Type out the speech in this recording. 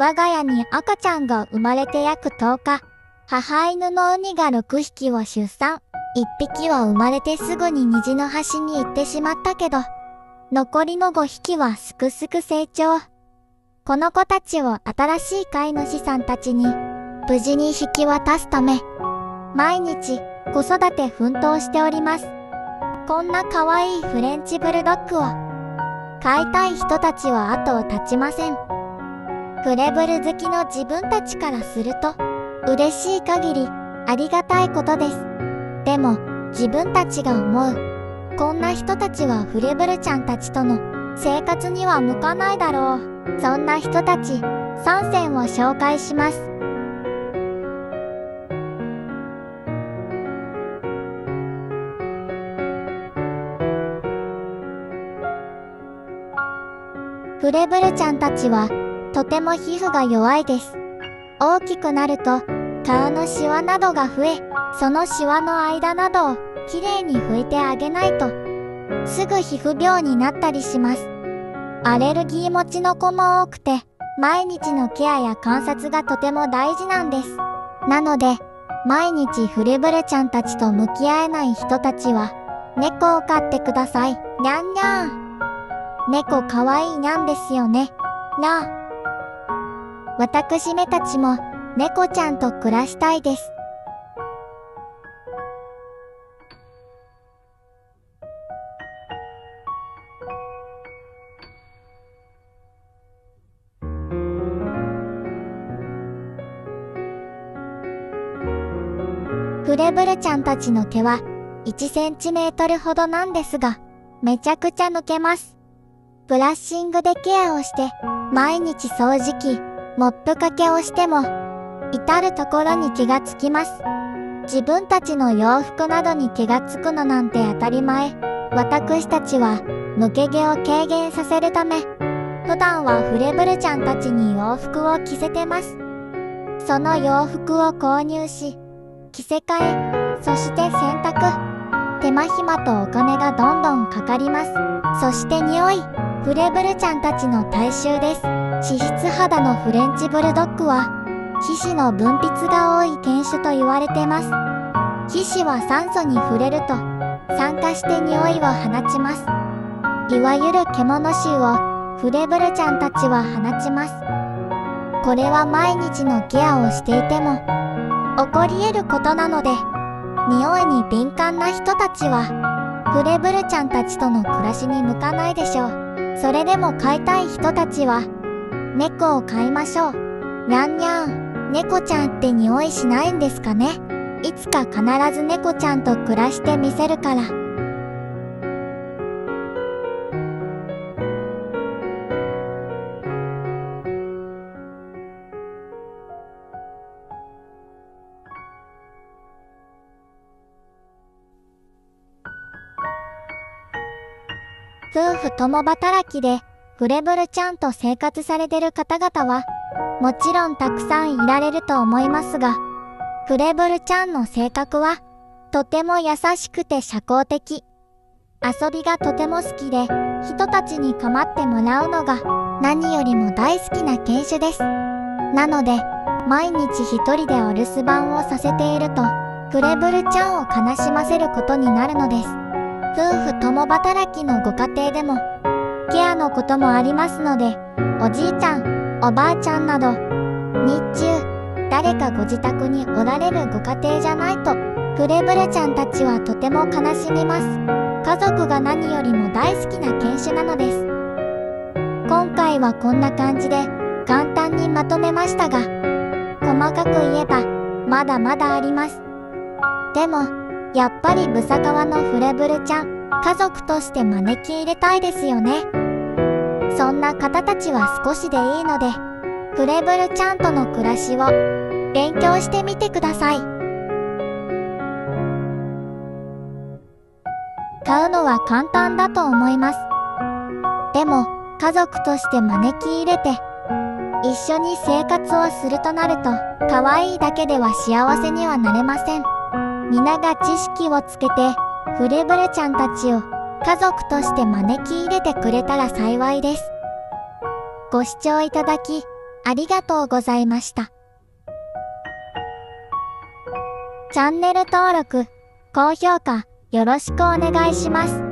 我が家に赤ちゃんが生まれて約10日、母犬のウニが6匹を出産。1匹は生まれてすぐに虹の端に行ってしまったけど、残りの5匹はすくすく成長。この子たちを新しい飼い主さんたちに無事に引き渡すため、毎日子育て奮闘しております。こんな可愛いフレンチブルドッグを飼いたい人たちは後を絶ちません。フレブル好きの自分たちからすると嬉しい限りありがたいことです。でも自分たちが思うこんな人たちはフレブルちゃんたちとの生活には向かないだろうそんな人たち3選を紹介しますフレブルちゃんたちはとても皮膚が弱いです。大きくなると顔のシワなどが増えそのシワの間などをきれいに拭いてあげないとすぐ皮膚病になったりします。アレルギー持ちの子も多くて毎日のケアや観察がとても大事なんです。なので毎日フレブルちゃんたちと向き合えない人たちは猫を飼ってください。にゃんにゃん猫かわいいにゃんですよね。なあ私めたちも猫ちゃんと暮らしたいですフレブルちゃんたちの毛は1センチメートルほどなんですが、めちゃくちゃ抜けます。ブラッシングでケアをして、毎日掃除機、モップかけをしても、至るところに気がつきます。自分たちの洋服などに気がつくのなんて当たり前。私たちは抜け毛を軽減させるため、普段はフレブルちゃんたちに洋服を着せてます。その洋服を購入し、着せ替え、そして洗濯。手間暇とお金がどんどんかかります。そして匂い、フレブルちゃんたちの体臭です。脂質肌のフレンチブルドッグは、皮脂の分泌が多い犬種と言われてます。皮脂は酸素に触れると、酸化して匂いを放ちます。いわゆる獣臭をフレブルちゃんたちは放ちます。これは毎日のケアをしていても、起こり得ることなので匂いに敏感な人たちはフレブルちゃんたちとの暮らしに向かないでしょうそれでも飼いたい人たちは猫を飼いましょう。にゃんにゃん猫ちゃんって匂いしないんですかね？いつか必ず猫ちゃんと暮らしてみせるから。夫婦共働きでフレブルちゃんと生活されてる方々はもちろんたくさんいられると思いますがフレブルちゃんの性格はとても優しくて社交的。遊びがとても好きで人たちに構ってもらうのが何よりも大好きな犬種です。なので毎日一人でお留守番をさせているとフレブルちゃんを悲しませることになるのです。夫婦共働きのご家庭でもケアのこともありますのでおじいちゃんおばあちゃんなど日中誰かご自宅におられるご家庭じゃないとフレブルちゃんたちはとても悲しみます。家族が何よりも大好きな犬種なのです。今回はこんな感じで簡単にまとめましたが細かく言えばまだまだあります。でもやっぱりブサカワのフレブルちゃん家族として招き入れたいですよね。そんな方たちは少しでいいのでフレブルちゃんとの暮らしを勉強してみてください買うのは簡単だと思いますでも家族として招き入れて一緒に生活をするとなると可愛いだけでは幸せにはなれません。皆が知識をつけてフレブルちゃんたちを家族として招き入れてくれたら幸いです。ご視聴いただきありがとうございました。チャンネル登録、高評価、よろしくお願いします。